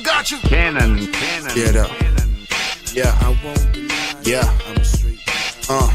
I got you. Cannon, cannon. Yeah, though. Yeah. I won't. Yeah. I'm a street. Uh.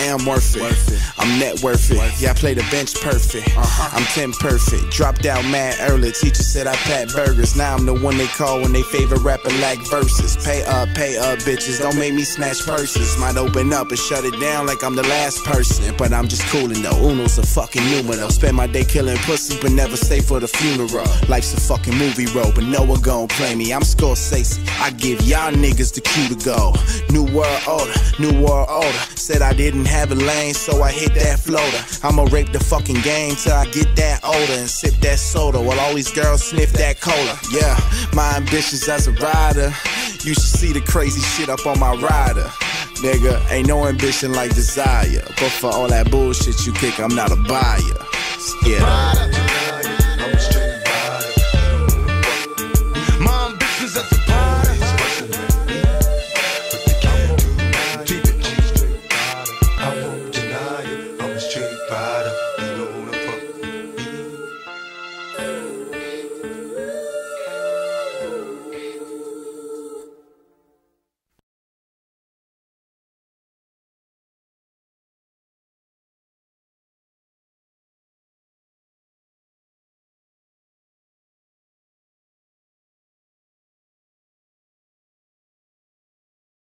Am worth it. Worth it. I'm net worth it. Yeah, I play the bench perfect. Uh-huh. I'm 10 perfect. Dropped out mad early. Teacher said I pat burgers. Now I'm the one they call when they favorite rapper lack verses. Pay up, pay up, bitches. Don't make me snatch purses. Might open up and shut it down like I'm the last person. But I'm just coolin' though. Uno's a fucking numero. Spend my day killing pussy, but never stay for the funeral. Life's a fucking movie role, but no one gon' play me. I'm Scorsese. I give y'all niggas the cue to go. New world order, new world order. Said I didn't have a lane, so I hit that floater. I'ma rape the fucking game till I get that older and sip that soda while all these girls sniff that cola. Yeah, my ambitions as a rider. You should see the crazy shit up on my rider. Nigga, ain't no ambition like desire. But for all that bullshit you kick, I'm not a buyer. Yeah.